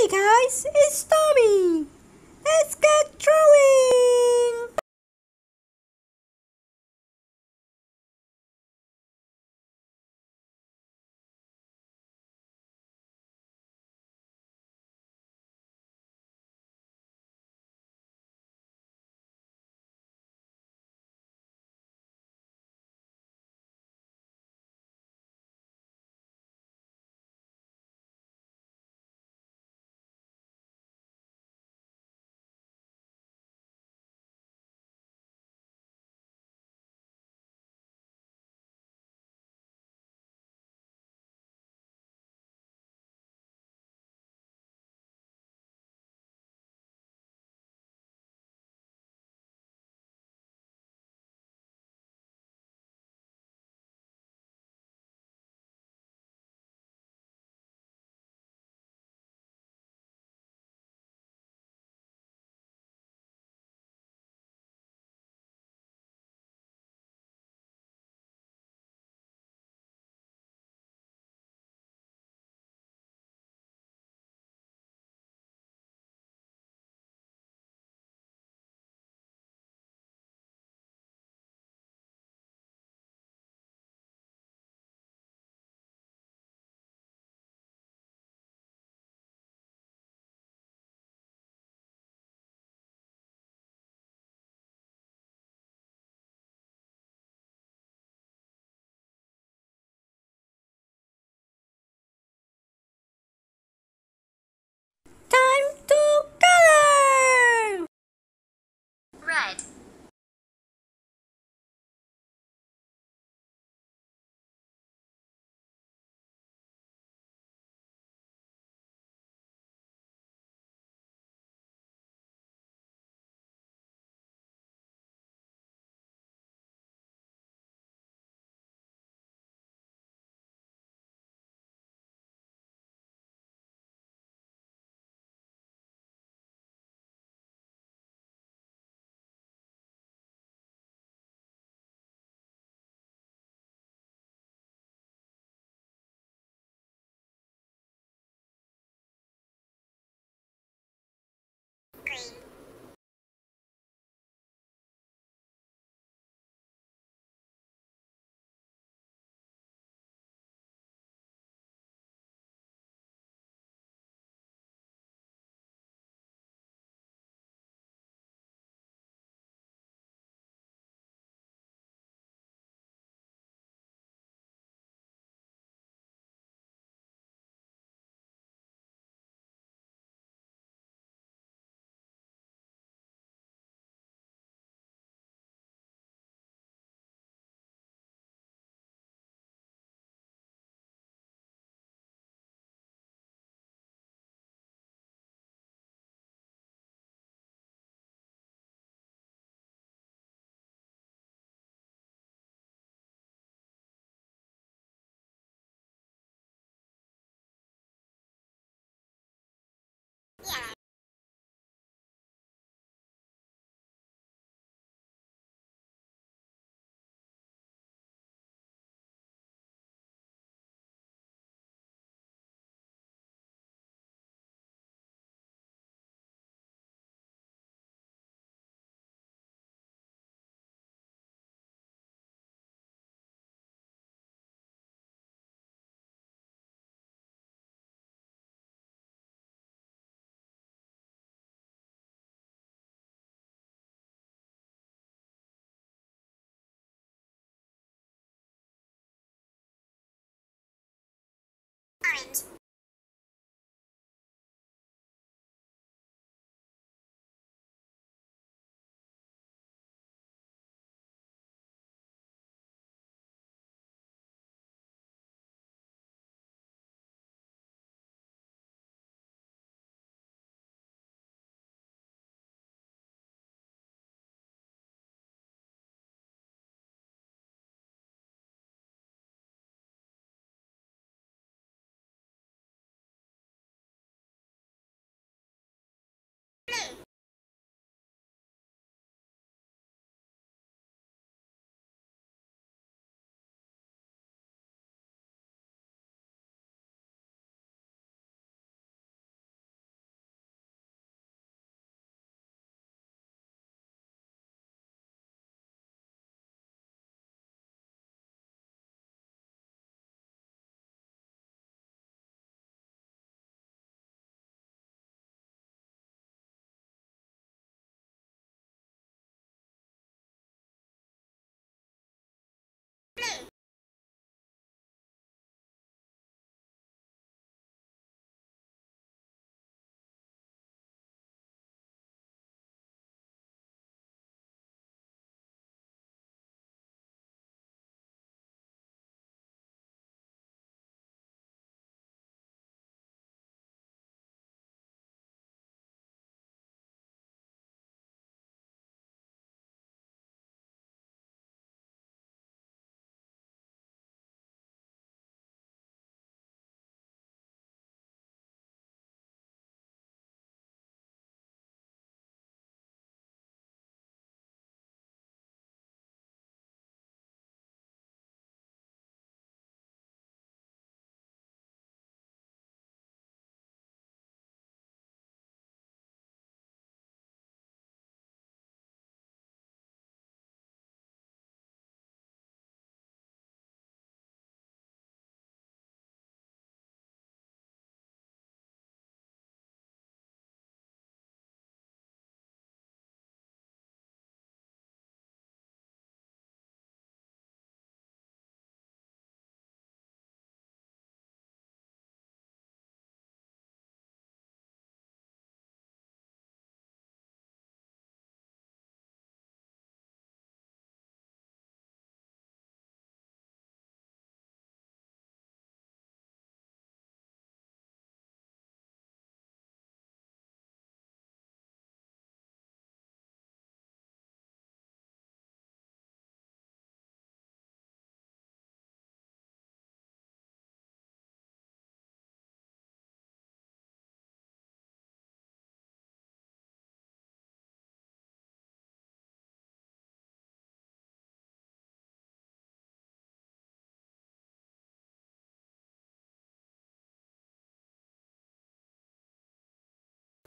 Hey guys, it's Tommy! Let's get drawing!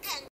Can